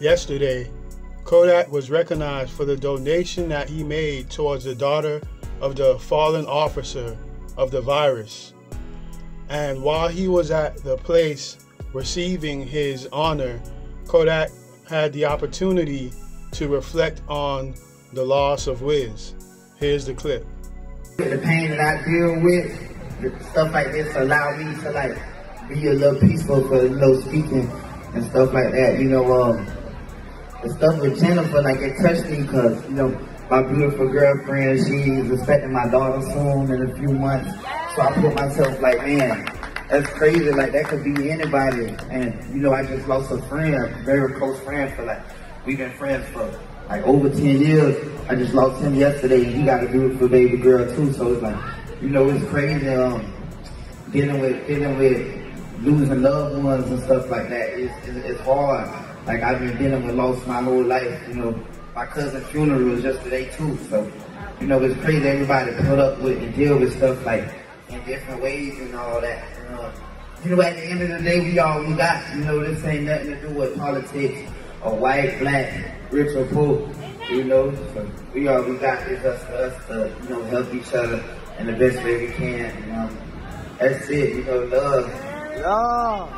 yesterday, Kodak was recognized for the donation that he made towards the daughter of the fallen officer of the virus. And while he was at the place receiving his honor, Kodak had the opportunity to reflect on the loss of Wiz. Here's the clip. The pain that I deal with, stuff like this allow me to like be a little peaceful for you know speaking and stuff like that. You know, um, the stuff with Jennifer, like it touched me because you know my beautiful girlfriend, she's expecting my daughter soon in a few months. So I put myself like, man, that's crazy. Like that could be anybody. And you know, I just lost a friend, a very close friend for like we've been friends for like over 10 years. I just lost him yesterday and he got a beautiful baby girl too. So it's like, you know, it's crazy um, dealing with dealing with losing loved ones and stuff like that. It's, it's, it's hard. Like I've been dealing with loss my whole life. You know, my cousin's funeral was yesterday too. So, you know, it's crazy everybody put up with and deal with stuff like in different ways and all that. You know, you know, at the end of the day, we all we got. You know, this ain't nothing to do with politics or white, black, rich or poor. You know, so we all we got is us for us to, you know, help each other in the best way we can. You know, that's it. You know, love. Yeah.